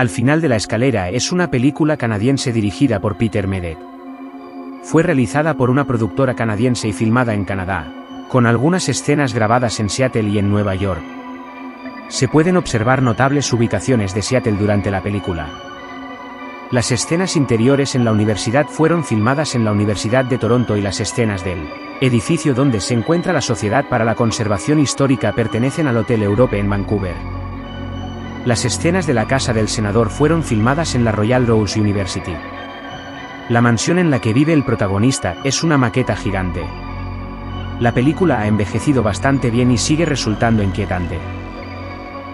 Al final de la escalera es una película canadiense dirigida por Peter Medet. Fue realizada por una productora canadiense y filmada en Canadá, con algunas escenas grabadas en Seattle y en Nueva York. Se pueden observar notables ubicaciones de Seattle durante la película. Las escenas interiores en la universidad fueron filmadas en la Universidad de Toronto y las escenas del edificio donde se encuentra la Sociedad para la Conservación Histórica pertenecen al Hotel Europe en Vancouver. Las escenas de la casa del senador fueron filmadas en la Royal Rose University. La mansión en la que vive el protagonista es una maqueta gigante. La película ha envejecido bastante bien y sigue resultando inquietante.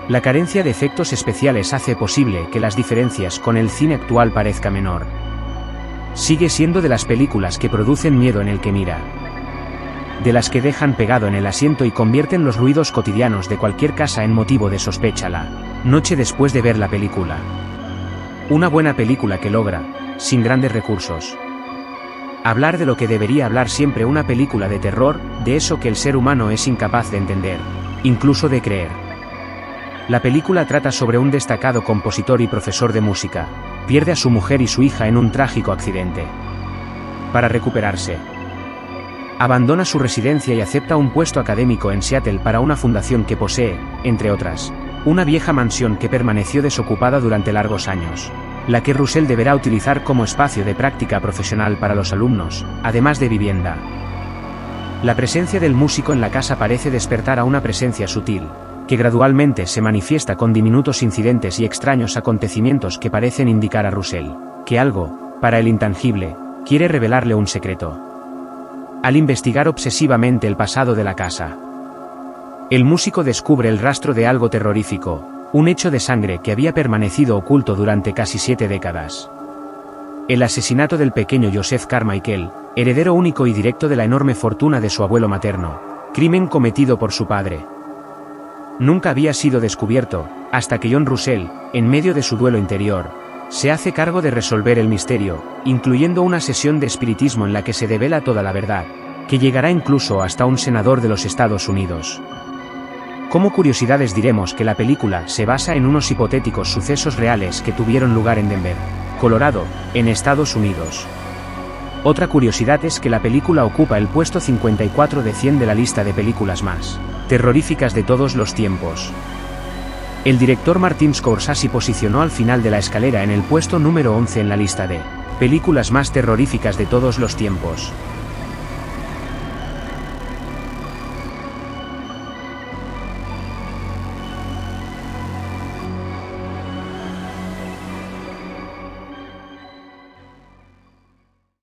La carencia de efectos especiales hace posible que las diferencias con el cine actual parezca menor. Sigue siendo de las películas que producen miedo en el que mira. De las que dejan pegado en el asiento y convierten los ruidos cotidianos de cualquier casa en motivo de sospecha la noche después de ver la película. Una buena película que logra, sin grandes recursos, hablar de lo que debería hablar siempre una película de terror, de eso que el ser humano es incapaz de entender, incluso de creer. La película trata sobre un destacado compositor y profesor de música, pierde a su mujer y su hija en un trágico accidente. Para recuperarse, abandona su residencia y acepta un puesto académico en Seattle para una fundación que posee, entre otras, una vieja mansión que permaneció desocupada durante largos años, la que Russell deberá utilizar como espacio de práctica profesional para los alumnos, además de vivienda. La presencia del músico en la casa parece despertar a una presencia sutil, que gradualmente se manifiesta con diminutos incidentes y extraños acontecimientos que parecen indicar a Russell, que algo, para el intangible, quiere revelarle un secreto. Al investigar obsesivamente el pasado de la casa, el músico descubre el rastro de algo terrorífico, un hecho de sangre que había permanecido oculto durante casi siete décadas. El asesinato del pequeño Joseph Carmichael, heredero único y directo de la enorme fortuna de su abuelo materno, crimen cometido por su padre. Nunca había sido descubierto, hasta que John Russell, en medio de su duelo interior, se hace cargo de resolver el misterio, incluyendo una sesión de espiritismo en la que se devela toda la verdad, que llegará incluso hasta un senador de los Estados Unidos. Como curiosidades diremos que la película se basa en unos hipotéticos sucesos reales que tuvieron lugar en Denver, Colorado, en Estados Unidos. Otra curiosidad es que la película ocupa el puesto 54 de 100 de la lista de películas más terroríficas de todos los tiempos. El director Martin Scorsese posicionó al final de la escalera en el puesto número 11 en la lista de películas más terroríficas de todos los tiempos.